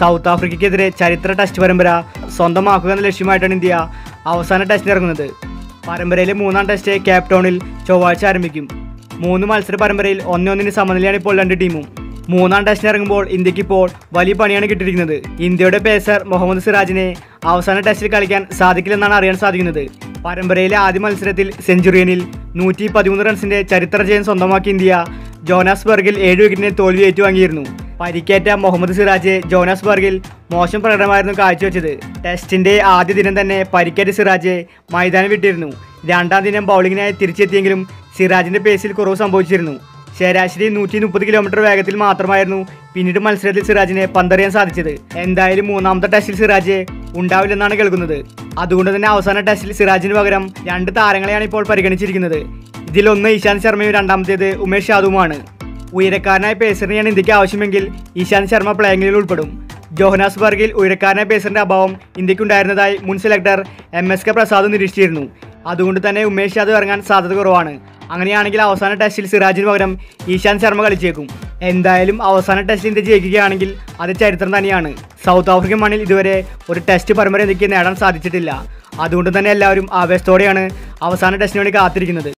South ആഫ്രിക്കയ്ക്കെതിരെ ചരിത്ര test പരമ്പര സ്വന്തമാക്കുക എന്ന ലക്ഷ്യമായിട്ടാണ് ഇന്ത്യ അവസാന ടെസ്റ്റിന് ഇറങ്ങുന്നത്. പരമ്പരയിലെ മൂന്നാം ടെസ്റ്റ് കേപ്പ് ടൗണിൽ ചൊവ്വാഴ്ച ആരംഭിക്കും. മൂന്ന് മത്സര പരമ്പരയിൽ ഒന്നൊന്നിന് സമനിലയാണ് ഇപ്പോൾ രണ്ട് ടീമും മൂന്നാം ടെസ്റ്റിന് ഇറങ്ങുമ്പോൾ ഇന്ത്യയ്ക്ക് ഇപ്പോൾ വലിയ പണിയാണ് കിട്ടിയിരിക്കുന്നത്. ഇന്ത്യയുടെ പേസർ മുഹമ്മദ് സിറാജിനെ അവസാന ടെസ്റ്റിൽ കളിക്കാൻ സാധിക്കില്ലെന്നാണ് അറിയാൻ സാധിക്കുന്നത്. പരമ്പരയിലെ ആദ്യ മത്സരത്തിൽ സെഞ്ചുറിയനിൽ നൂറ്റി പതിമൂന്ന് റൺസിന്റെ ചരിത്ര ജയം സ്വന്തമാക്കിയ ഇന്ത്യ ജോനാസ്ബർഗിൽ ഏഴ് വിക്കറ്റിനെ തോൽവി ഏറ്റുവാങ്ങിയിരുന്നു. പരിക്കേറ്റ മുഹമ്മദ് സിറാജ് ജോനാസ്ബർഗിൽ മോശം പ്രകടനമായിരുന്നു കാഴ്ചവെച്ചത്. ടെസ്റ്റിന്റെ ആദ്യ ദിനം തന്നെ പരിക്കേറ്റ സിറാജ് മൈതാനം വിട്ടിരുന്നു. രണ്ടാം ദിനം ബൗളിങ്ങിനായി തിരിച്ചെത്തിയെങ്കിലും സിറാജിന്റെ പേസിൽ കുറവ് സംഭവിച്ചിരുന്നു. ശരാശരി നൂറ്റി മുപ്പത് കിലോമീറ്റർ വേഗത്തിൽ മാത്രമായിരുന്നു പിന്നീട് മത്സരത്തിൽ സിറാജിനെ പന്തറിയാൻ സാധിച്ചത്. എന്തായാലും മൂന്നാമത്തെ ടെസ്റ്റിൽ സിറാജ് ഉണ്ടാവില്ലെന്നാണ് കേൾക്കുന്നത്. അതുകൊണ്ട് തന്നെ അവസാന ടെസ്റ്റിൽ സിറാജിന് പകരം രണ്ട് താരങ്ങളെയാണ് ഇപ്പോൾ പരിഗണിച്ചിരിക്കുന്നത്. ഇതിലൊന്ന് ഇശാന്ത് ശർമ്മയും രണ്ടാമത്തേത് ഉമേഷ് യാദവുമാണ്. ഉയരക്കാരനായ പേസറിനെയാണ് ഇന്ത്യയ്ക്ക് ആവശ്യമെങ്കിൽ ഇശാന്ത് ശർമ്മ പ്ലേയിങ്ങിൽ ഉൾപ്പെടും. ജോഹനാസ്ബർഗിൽ ഉയരക്കാരനായ പേസറിന്റെ അഭാവം ഇന്ത്യക്കുണ്ടായിരുന്നതായി മുൻ selector M S K Prasad നിരീക്ഷിച്ചിരുന്നു. അതുകൊണ്ട് തന്നെ ഉമേഷ് യാദവ് ഇറങ്ങാൻ സാധ്യത കുറവാണ്. അങ്ങനെയാണെങ്കിൽ അവസാന ടെസ്റ്റിൽ സിറാജിന് പകരം ഈശാന്ത് ശർമ്മ കളിച്ചേക്കും. എന്തായാലും അവസാന ടെസ്റ്റിൽ ഇന്ത്യ ജയിക്കുകയാണെങ്കിൽ അത് ചരിത്രം തന്നെയാണ്. സൗത്ത് ആഫ്രിക്കൻ മണ്ണിൽ ഇതുവരെ ഒരു ടെസ്റ്റ് പരമ്പര ഇന്ത്യയ്ക്ക് നേടാൻ സാധിച്ചിട്ടില്ല. അതുകൊണ്ട് തന്നെ എല്ലാവരും ആവേശത്തോടെയാണ് അവസാന ടെസ്റ്റിന് വേണ്ടി കാത്തിരിക്കുന്നത്.